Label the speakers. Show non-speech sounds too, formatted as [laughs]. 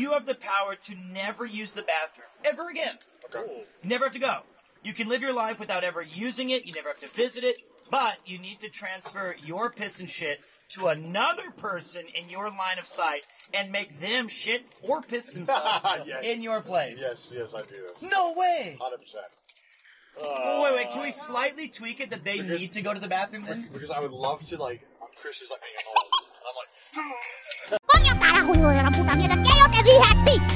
Speaker 1: you have the power to never use the bathroom ever again.
Speaker 2: Okay.
Speaker 1: You never have to go. You can live your life without ever using it. You never have to visit it. But you need to transfer your piss and shit to another person in your line of sight and make them shit or piss [laughs] themselves
Speaker 2: Yes.
Speaker 1: in your place.
Speaker 2: Yes, yes, I do this.
Speaker 1: No way.
Speaker 2: Hundred percent.
Speaker 1: Oh, wait, wait. Can we uh, slightly tweak it that they
Speaker 2: Because-
Speaker 1: need to go to the bathroom then?
Speaker 2: Because I would love to like. I'm Chris is like being at home. I'm like. [laughs]
Speaker 3: ¡Coño carajo, hijo de la puta mierda! ¿Qué yo te dije a ti?